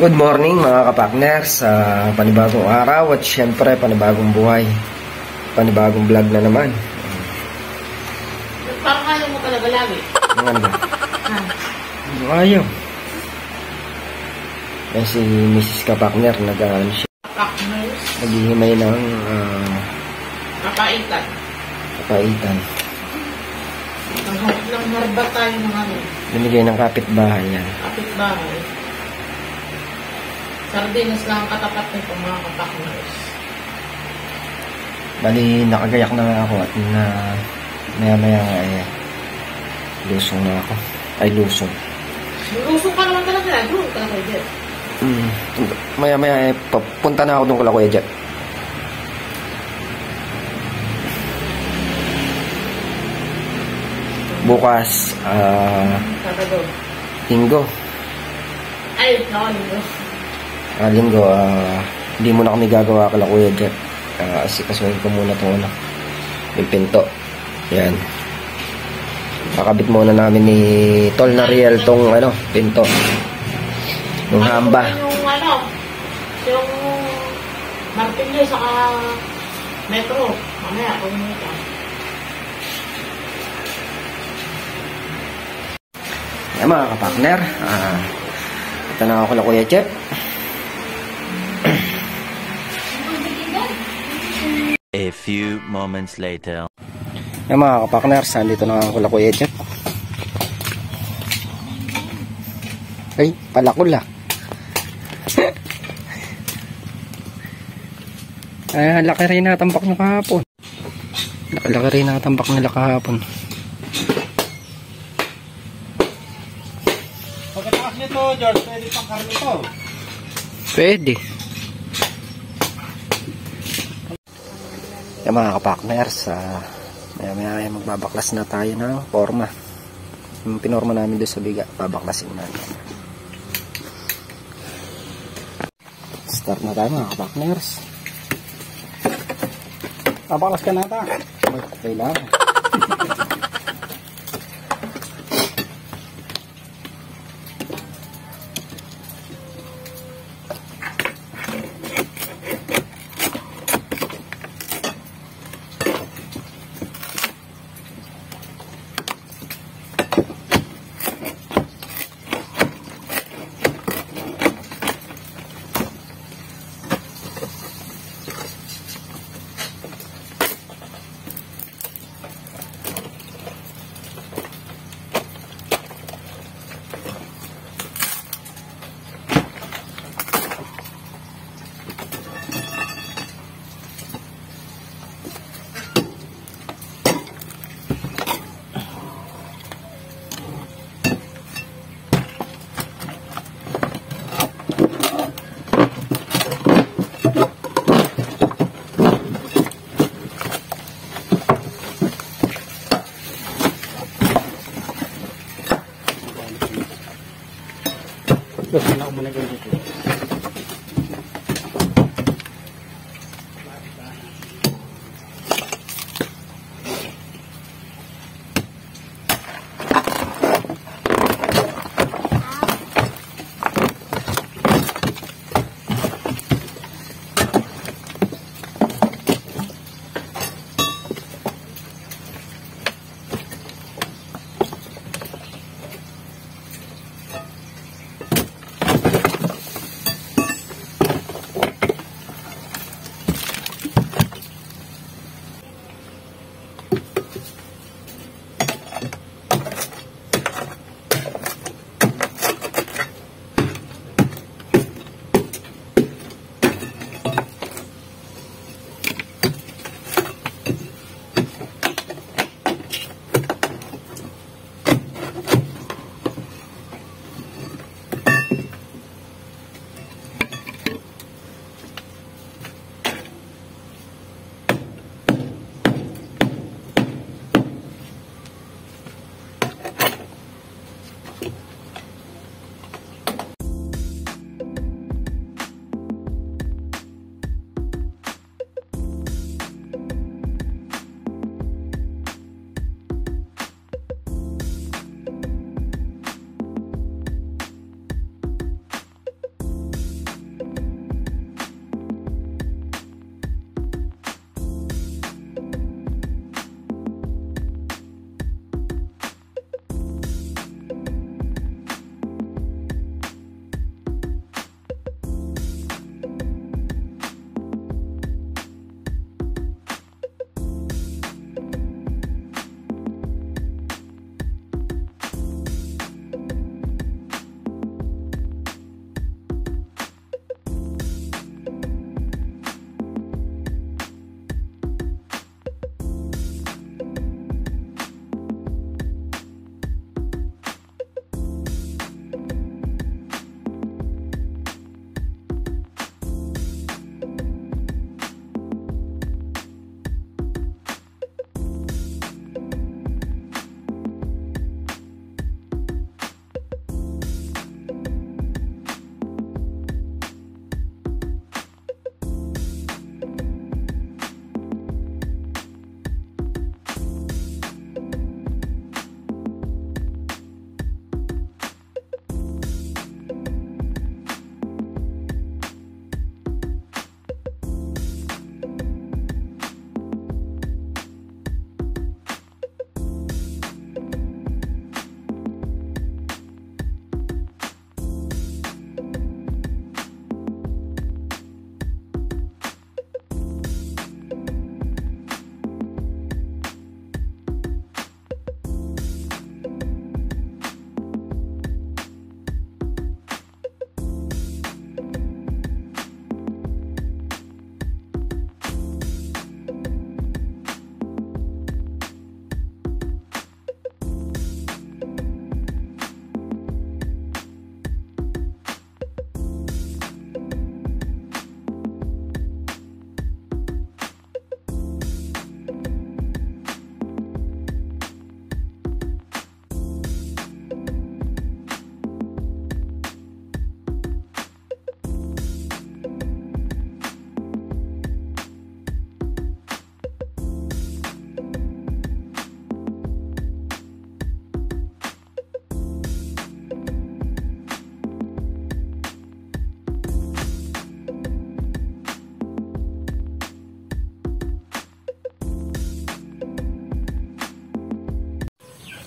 Good morning mga kapakner sa panibagong araw at syempre panibagong buhay. Panibagong vlog na naman. Parang ayaw mo talaga lagi. Ang ano ba? Ha? Ayaw. Yan si Mrs. Kapakner nag, ano siya, Kakners. naghihimay ng ah, Kapaitan. kapaitan. Nangharap lang harba tayo ng ano. Binigay ng kapitbahay yan. Kapitbahay. Sardinas lang ang katapat nito mga kapakners. Bali, nakagayak na nga ako at na maya maya nga eh, lusong na ako. Ay, lusong. Lulusong ka naman talaga. Doon ka na Jeff. Mm. Maya maya eh, papunta na ako doon kala Kuya Jet. Bukas, ah, doon. linggo. Ay, nakalino. Ah, linggo, hindi muna kami gagawa kala Kuya Jet. Ah, asikasuhin ko muna itong ano, yung pinto. Yan. Kakabit muna namin ni Tol Nariel tong ano, pinto. Yung hamba. Yung ano, yung martilyo saka metro. Mamaya, kung ka. Yan mga kapakner, ah, ito na ako na Kuya Chep. A few moments later. Yan mga kapakner, sandito na ako na Kuya Chep. Ay, palakula. Ay, laki rin natambak nyo kahapon. Laki rin natambak nila kahapon. Pagkatakas nito, George, pwede pang karne to. Pwede. Yung mga kapakners, uh, maya maya ay magbabaklas na tayo ng forma. Yung pinorma namin doon sa biga, babaklasin namin. Start na tayo mga kapakners. Papaklas ka na ta. Kailangan.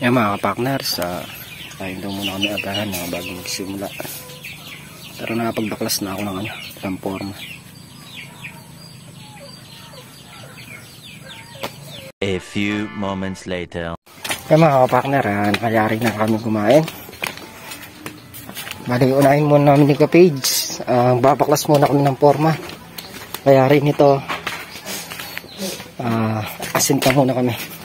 Yan mga kapakners, uh, tayo daw muna kami agahan uh, bago magsimula. Pero nakapagbaklas na ako ng ano, ng forma. A few moments later. Yan mga kapakner, uh, nakayari na kami kumain. Bali, unahin muna namin ni Kapage. Uh, babaklas muna kami ng forma. Kaya rin ito, uh, asinta muna kami.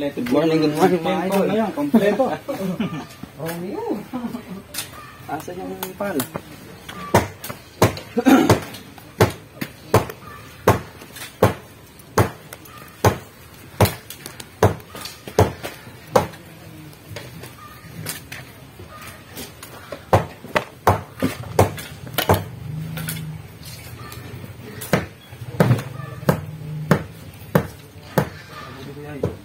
Kompleto. Good morning, good morning, mga idol. na yan, kompleto. Oh, yun. Asa yung pal? Tinin,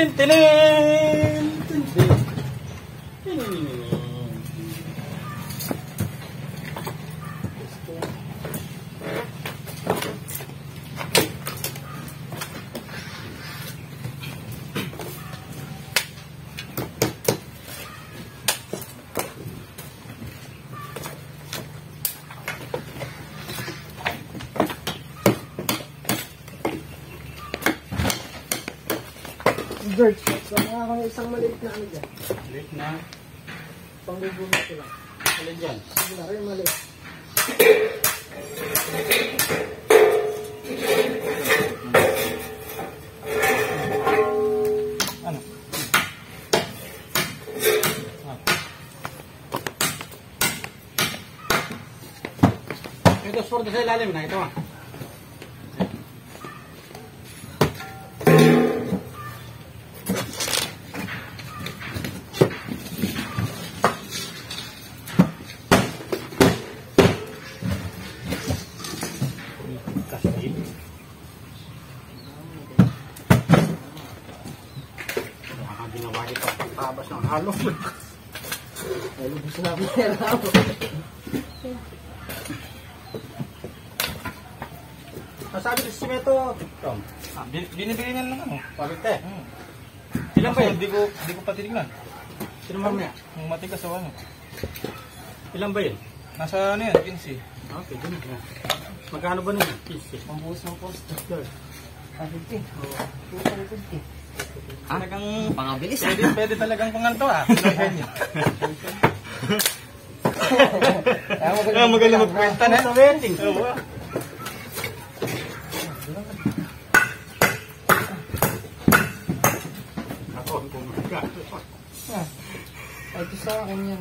tin, tin, isang maliit na ano dyan. Late na. Pangbubunot ko lang. Alin dyan? Sige na rin maliit. Ano? Ah. Ito, sport sa ilalim na ito ah. Halo. Ay, lubos na ako yan. Nasabi ko si Meto. Tom. Ah, bin- binibili na lang ano. Palit eh. Hmm. Ilan ba yun? Hindi ko, hindi ko pa tinignan. Sino mamaya? Yung matigas o ano. Ilan ba yun? Nasa ano yan, 15. Okay, dun na. Magkano ba nila? 15. Pambuhos ng posto. Good. Ah, 50. Oo. 250. Talagang pangabilis. Pwede, pwede talagang panganto ah. Kaya Ah, magaling magkwenta na. Sa wedding. Oo. ah. Ako, kung magkano. Ay, ito sa akin yan.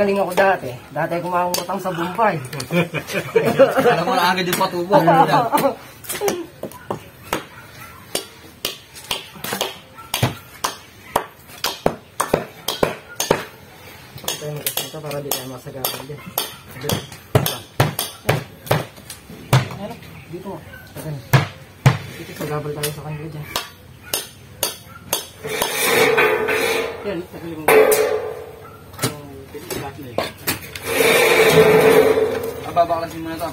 Magaling ako dati. Dati ako kumangutang sa Bombay. Alam mo na agad yung patubo. Mo kasi ito para di tayo masagapan din. Dito. Dito sagabal tayo sa kanila dyan. Yan, tagalin Apa-apa lagi mana tuh?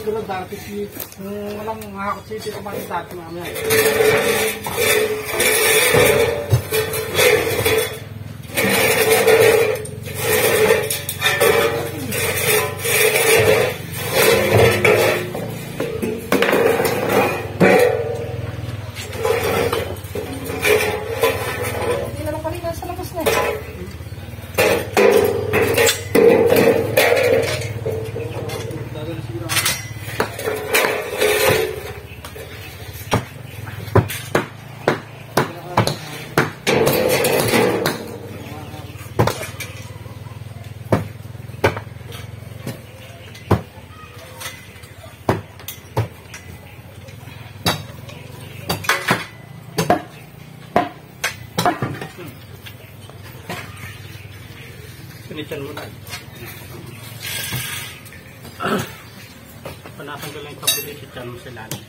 Sudah tadi sih, ngelang ngaku sih di tempat kita, namanya. Pinitan mo na. Panatanggal lang yung kabili si Chan mo sa lalim.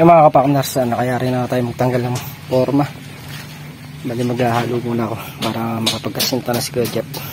Eh mga kapaknars, nakayari na tayo magtanggal ng forma. Bali maghahalo muna ako para makapagkasinta na si Kuya Jeff.